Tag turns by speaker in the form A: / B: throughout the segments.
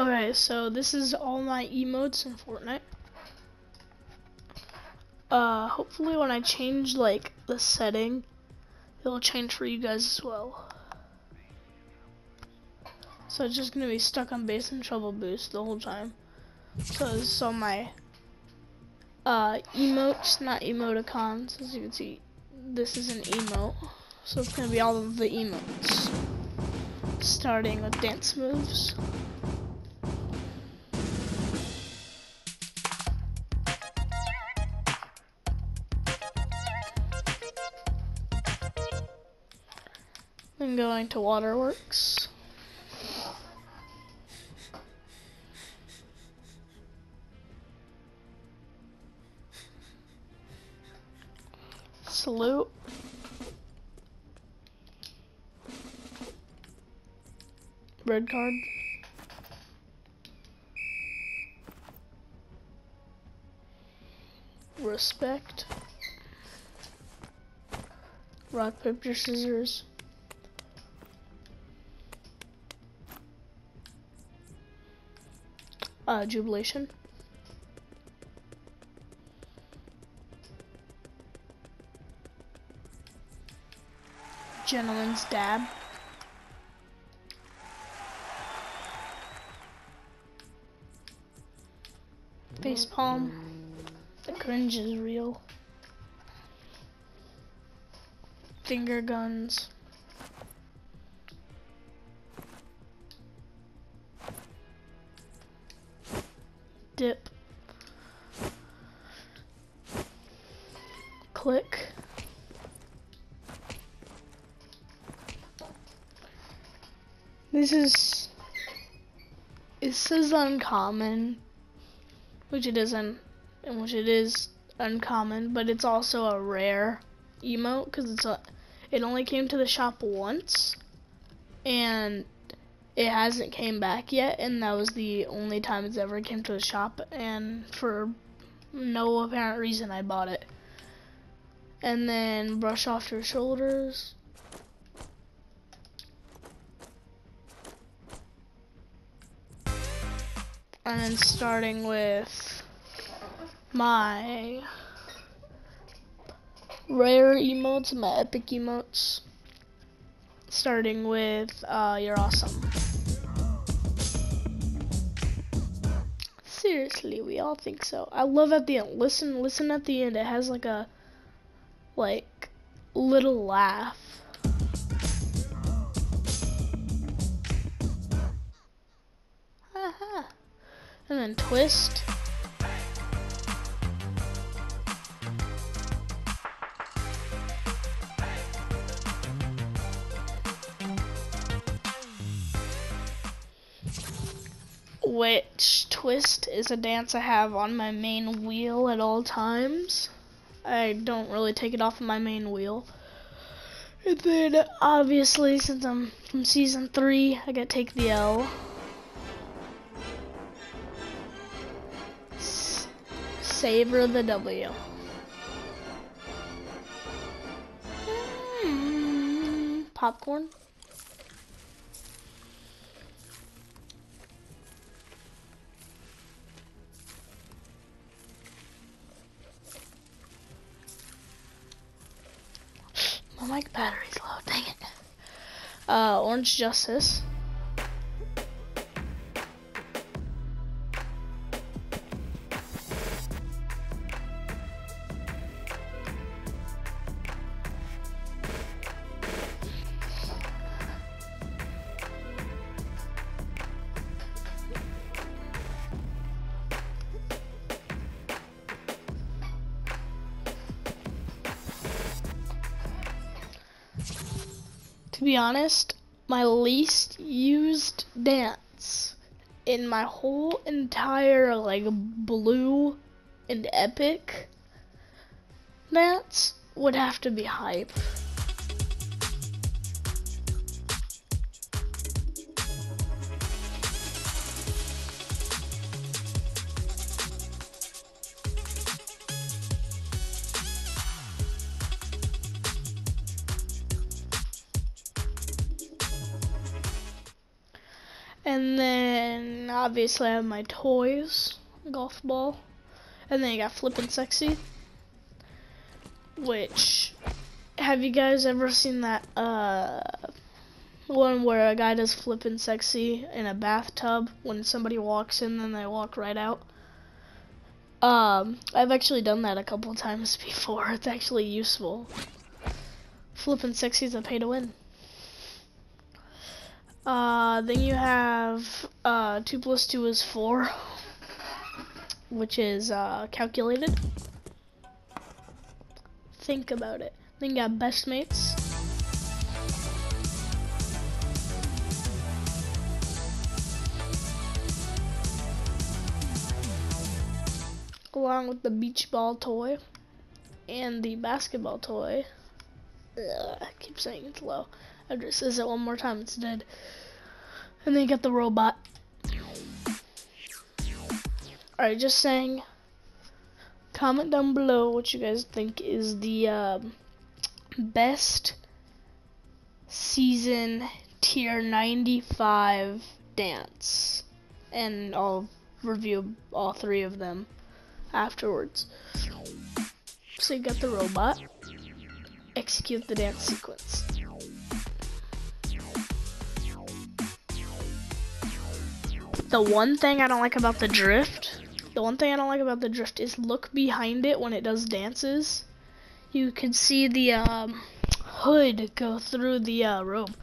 A: Okay, so this is all my emotes in Fortnite. Uh, hopefully when I change like the setting, it'll change for you guys as well. So it's just gonna be stuck on base and trouble boost the whole time. So all my uh, emotes, not emoticons, as you can see. This is an emote, so it's gonna be all of the emotes, starting with dance moves. Going to waterworks. Salute. Red card. Respect. Rock, paper, scissors. Uh, jubilation. Gentleman's dab. Face palm. The cringe is real. Finger guns. Dip. Click. This is this is uncommon, which it isn't, and which it is uncommon, but it's also a rare emote because it's a it only came to the shop once, and it hasn't came back yet, and that was the only time it's ever came to the shop, and for no apparent reason I bought it. And then brush off your shoulders. and then starting with my rare emotes, my epic emotes, starting with uh, you're awesome. Seriously, we all think so. I love at the end. Listen, listen at the end. It has like a like little laugh. Haha. And then twist. Which twist is a dance I have on my main wheel at all times. I don't really take it off of my main wheel. And then obviously since I'm from season 3, I gotta take the L. savor the W. Mm, popcorn. My mic battery's low, dang it. Uh, Orange Justice. To be honest, my least used dance in my whole entire like blue and epic dance would have to be hype. And then obviously I have my toys, golf ball. And then you got Flippin' Sexy. Which have you guys ever seen that uh one where a guy does Flippin' Sexy in a bathtub when somebody walks in then they walk right out? Um, I've actually done that a couple times before. It's actually useful. Flippin' Sexy is a pay to win. Uh, then you have uh, 2 plus 2 is 4, which is uh, calculated. Think about it. Then you got best mates. Along with the beach ball toy and the basketball toy. Ugh, I keep saying it's low. I just says it one more time, it's dead. And then you get the robot. Alright, just saying. Comment down below what you guys think is the um, best season tier 95 dance. And I'll review all three of them afterwards. So you got the robot. Execute the dance sequence. The one thing I don't like about the drift, the one thing I don't like about the drift is look behind it when it does dances. You can see the um, hood go through the uh, robe.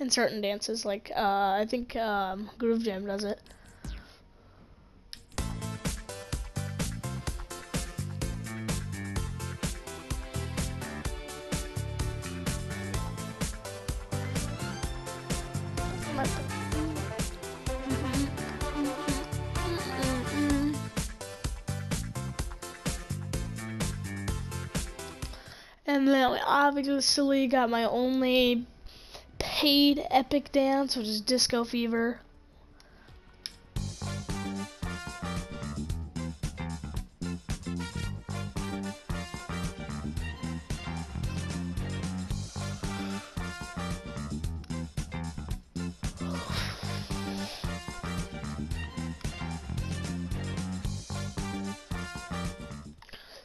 A: In certain dances, like uh, I think um, Groove Jam does it. And then obviously got my only paid epic dance, which is Disco Fever.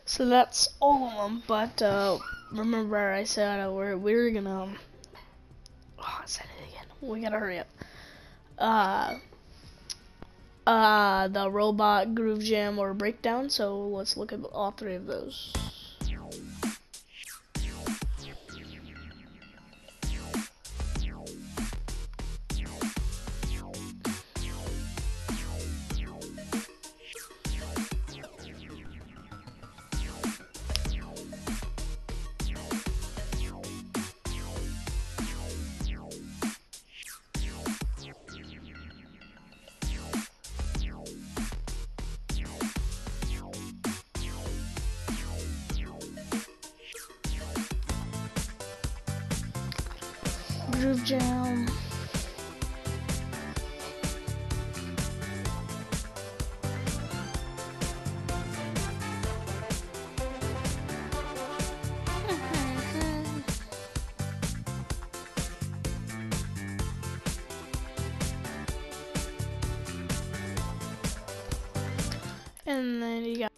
A: So that's all of them, but uh, remember I said uh, we're, we're gonna, um, oh, I said it again, we gotta hurry up. Uh, uh, the robot, groove jam, or breakdown, so let's look at all three of those. Groove Jam. And then you got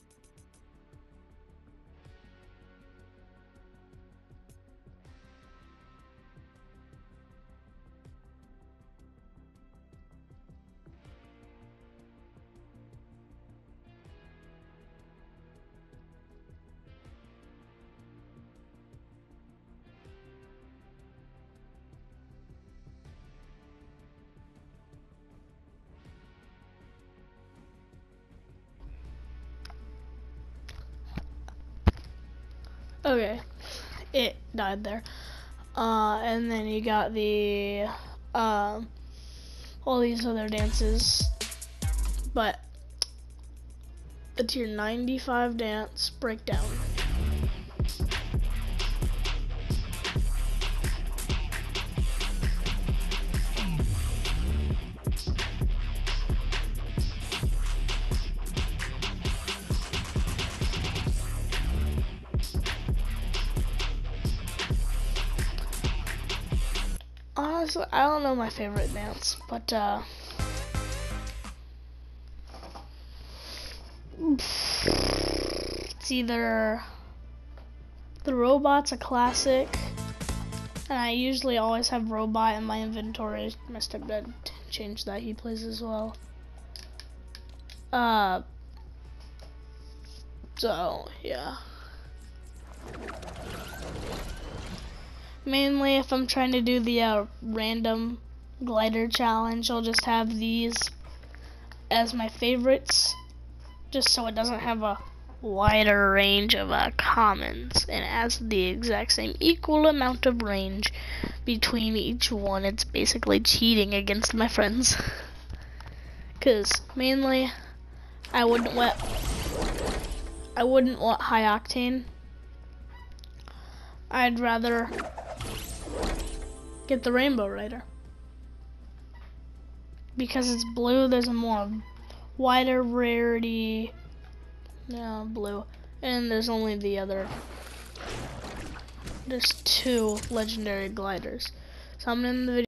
A: Okay, it died there. Uh, and then you got the um, all these other dances, but the tier 95 dance breakdown. Honestly, I don't know my favorite dance, but uh, it's either the robot's a classic, and I usually always have robot in my inventory. My stepdad changed that; he plays as well. Uh, so yeah. Mainly if I'm trying to do the uh, random glider challenge, I'll just have these as my favorites, just so it doesn't have a wider range of uh, commons and has the exact same equal amount of range between each one. It's basically cheating against my friends. Cause mainly I wouldn't want I wouldn't want high octane. I'd rather get the Rainbow Rider. Because it's blue, there's a more wider rarity. No, blue. And there's only the other. There's two legendary gliders. So I'm in the video.